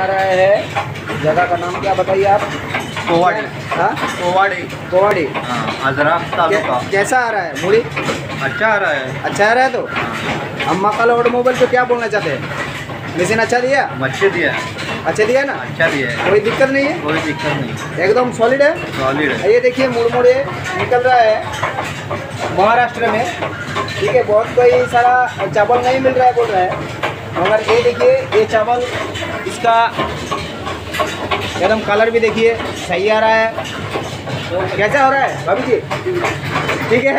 आ रहा है। जगह का नाम क्या बताइए आप? कोवाड़ी। हाँ? कोवाड़ी। कोवाड़ी। हाँ हजरा तालुका। कैसा आ रहा है? मुड़ी? अच्छा आ रहा है। अच्छा आ रहा है तो? हम मकाल ऑटोमोबाइल को क्या बोलना चाहते हैं? मशीन अच्छा दिया? मच्छी दिया अच्छा दिया ना? अच्छा दिया है। कोई दिक्कत नहीं है? कोई दिक्कत नहीं। एकदम सॉलिड है? सॉलिड है। ये देखिए मुड़ मुड़े निकल रहा है। महाराष्ट्र में। ठीक है बहुत कोई सारा चावल नहीं मिल रहा है बोल रहा है। मगर ये देखिए, ये चावल, इसका एकदम कलर भी देखिए, सही आ रहा है। कैसा हो रहा है, भाभी जी? ठीक है?